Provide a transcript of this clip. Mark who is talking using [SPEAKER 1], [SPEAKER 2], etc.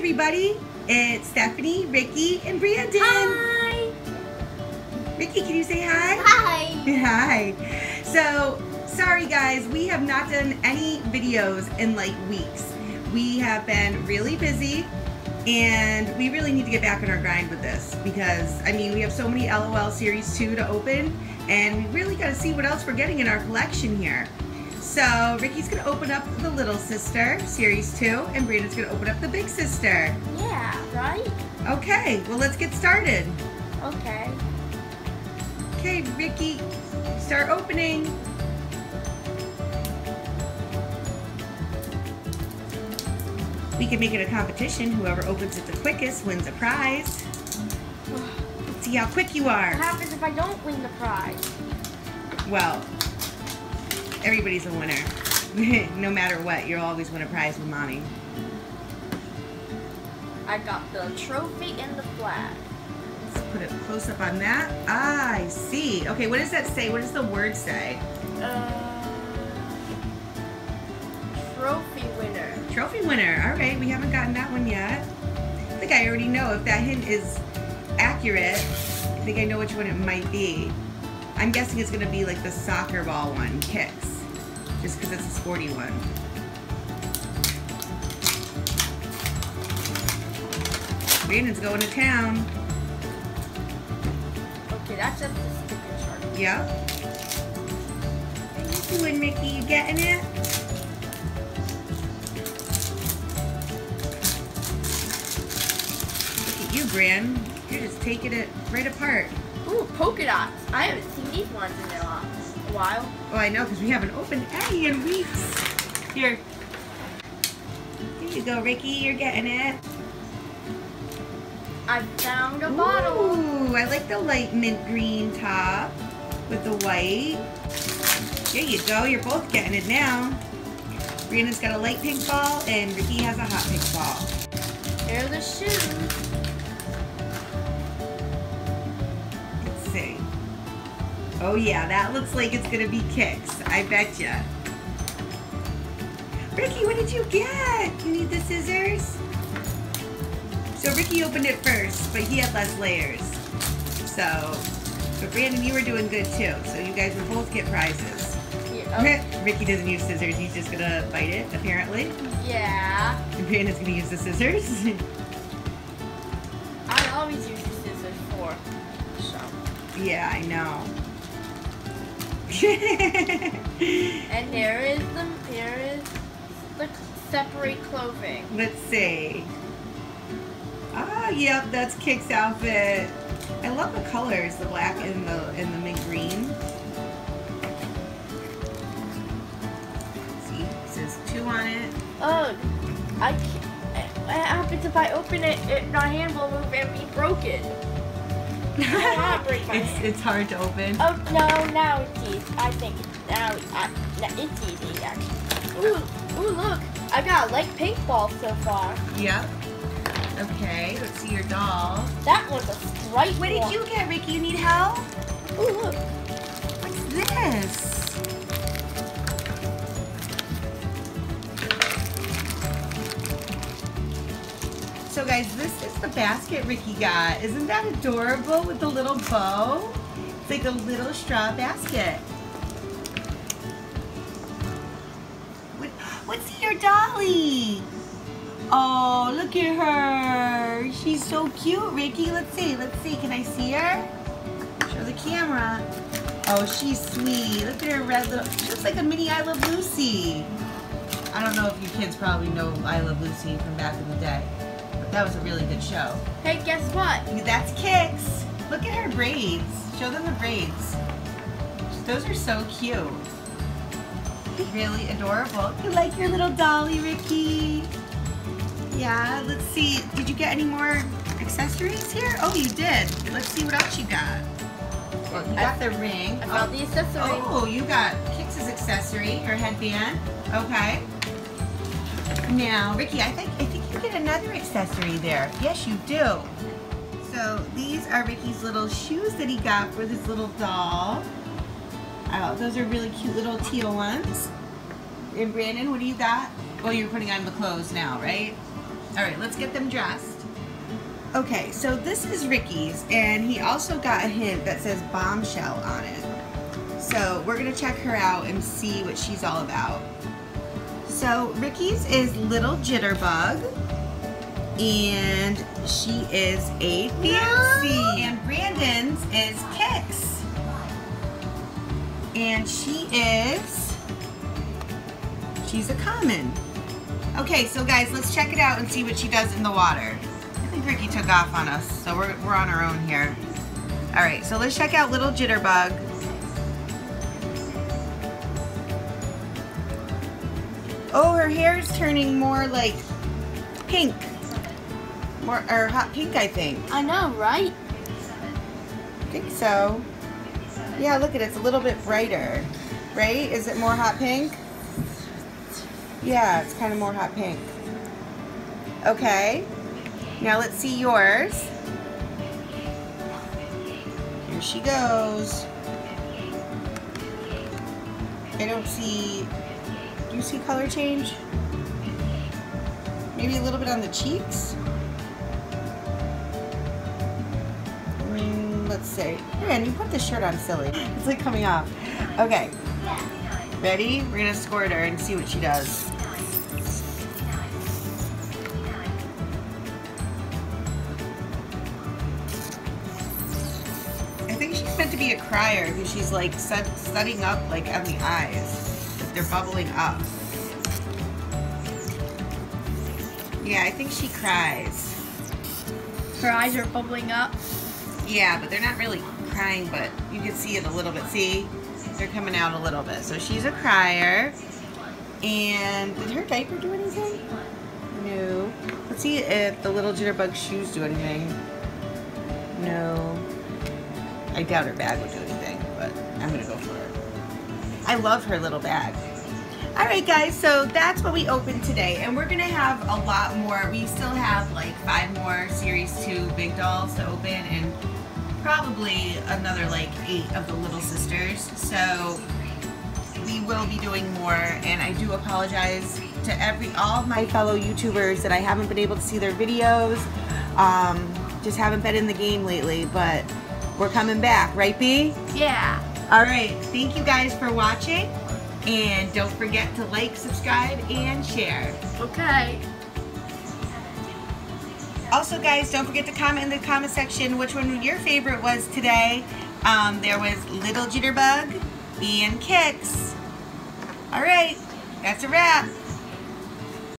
[SPEAKER 1] everybody. It's Stephanie, Ricky, and Brandon.
[SPEAKER 2] Hi.
[SPEAKER 1] Ricky, can you say hi?
[SPEAKER 2] Hi.
[SPEAKER 1] Hi. So, sorry guys, we have not done any videos in like weeks. We have been really busy and we really need to get back on our grind with this because, I mean, we have so many LOL Series 2 to open and we really got to see what else we're getting in our collection here. So Ricky's gonna open up the little sister, series two, and Brandon's gonna open up the big sister.
[SPEAKER 2] Yeah, right?
[SPEAKER 1] Okay, well let's get started.
[SPEAKER 2] Okay.
[SPEAKER 1] Okay, Ricky, start opening. We can make it a competition. Whoever opens it the quickest wins a prize. Let's see how quick you are.
[SPEAKER 2] What happens if I don't win the prize?
[SPEAKER 1] Well, everybody's a winner. no matter what, you'll always win a prize with mommy.
[SPEAKER 2] I got the trophy and the flag.
[SPEAKER 1] Let's put a close up on that. Ah, I see. Okay, what does that say? What does the word say?
[SPEAKER 2] Uh, trophy winner.
[SPEAKER 1] Trophy winner. All right, we haven't gotten that one yet. I think I already know if that hint is accurate. I think I know which one it might be. I'm guessing it's going to be like the soccer ball one, kicks, just because it's a sporty one. Brandon's going to town.
[SPEAKER 2] Okay, that's just the sticker chart.
[SPEAKER 1] Yep. How you doing, Mickey? You getting it? Look at you, Bran. You're just taking it right apart.
[SPEAKER 2] Ooh, polka dots. I haven't seen these ones in a while. A while.
[SPEAKER 1] Oh, I know, because we haven't opened any in weeks. Here. Here you go, Ricky. You're getting it.
[SPEAKER 2] I found a bottle.
[SPEAKER 1] Ooh, I like the light mint green top with the white. There you go. You're both getting it now. Brandon's got a light pink ball and Ricky has a hot pink ball.
[SPEAKER 2] Here are the shoes.
[SPEAKER 1] Let's see. Oh yeah, that looks like it's gonna be kicks. I bet ya. Ricky, what did you get? You need the scissors? So Ricky opened it first, but he had less layers. So, but Brandon, you were doing good too. So you guys will both get prizes.
[SPEAKER 2] Yeah.
[SPEAKER 1] Ricky doesn't use scissors. He's just gonna bite it, apparently.
[SPEAKER 2] yeah.
[SPEAKER 1] And Brandon's gonna use the scissors.
[SPEAKER 2] I always use the scissors for so.
[SPEAKER 1] yeah, I know.
[SPEAKER 2] And there is the there is the separate clothing.
[SPEAKER 1] Let's see. Ah, yep, that's Kick's outfit. I love the colors, the black and the and the mint green. See, it says two on it.
[SPEAKER 2] Oh, I can't. What happens if I open it? it my hand will move and be broken.
[SPEAKER 1] It's it's hard to open.
[SPEAKER 2] Oh no! Now it's easy. I think now uh, I, now it's easy actually. Ooh, ooh! Look, I got a light pink ball so far.
[SPEAKER 1] Yep. Okay, let's see your doll.
[SPEAKER 2] That was a striped
[SPEAKER 1] What did you get, Ricky? You need help?
[SPEAKER 2] Ooh, look.
[SPEAKER 1] What's this? So guys, this is the basket Ricky got. Isn't that adorable with the little bow? It's like a little straw basket. What, what's your dolly? Oh, look at her. She's so cute, Ricky. Let's see, let's see. Can I see her? Show the camera. Oh, she's sweet. Look at her red little, she looks like a mini I Love Lucy. I don't know if you kids probably know I Love Lucy from back in the day, but that was a really good show.
[SPEAKER 2] Hey, guess what?
[SPEAKER 1] That's Kicks. Look at her braids. Show them the braids. Those are so cute. Really adorable. You like your little dolly, Ricky? Yeah, let's see. Did you get any more accessories here? Oh, you did. Let's see what else you got. Well, you got the ring.
[SPEAKER 2] I found the accessory.
[SPEAKER 1] Oh, you got Kicks's accessory, her headband. Okay. Now, Ricky, I think I think you get another accessory there. Yes, you do. So these are Ricky's little shoes that he got for this little doll. Oh, those are really cute little teal ones. And Brandon, what do you got? Oh, you're putting on the clothes now, right? All right, let's get them dressed. Okay, so this is Ricky's, and he also got a hint that says bombshell on it. So we're gonna check her out and see what she's all about. So Ricky's is Little Jitterbug, and she is a fancy. And Brandon's is Kicks, and she is, she's a common. Okay, so guys, let's check it out and see what she does in the water. I think Ricky took off on us, so we're, we're on our own here. All right, so let's check out Little Jitterbug. Oh, her hair's turning more like pink. More, or hot pink, I think.
[SPEAKER 2] I know, right?
[SPEAKER 1] I think so. Yeah, look at it, it's a little bit brighter. Right? Is it more hot pink? Yeah, it's kind of more hot pink. Okay. Now let's see yours. Here she goes. I don't see, you see color change? Maybe a little bit on the cheeks? Mm, let's see. Man, you put this shirt on silly. It's like coming off. Okay. Ready? We're gonna squirt her and see what she does. I think she's meant to be a crier because she's like set, setting up like on the eyes. They're bubbling up. Yeah, I think she cries.
[SPEAKER 2] Her eyes are bubbling up.
[SPEAKER 1] Yeah, but they're not really crying, but you can see it a little bit. See? They're coming out a little bit. So she's a crier. And did her diaper do anything? No. Let's see if the little jitterbug shoes do anything. No. I doubt her bag would do anything, but I'm gonna go for it. I love her little bag. All right, guys, so that's what we opened today, and we're gonna have a lot more. We still have like five more Series 2 big dolls to open, and probably another like eight of the little sisters. So we will be doing more, and I do apologize to every all of my fellow YouTubers that I haven't been able to see their videos. Um, just haven't been in the game lately, but we're coming back, right, B?
[SPEAKER 2] Yeah.
[SPEAKER 1] All right, thank you guys for watching. And don't forget to like, subscribe, and share.
[SPEAKER 2] Okay.
[SPEAKER 1] Also, guys, don't forget to comment in the comment section which one your favorite was today. Um, there was Little Jitterbug and Kicks. All right, that's a wrap.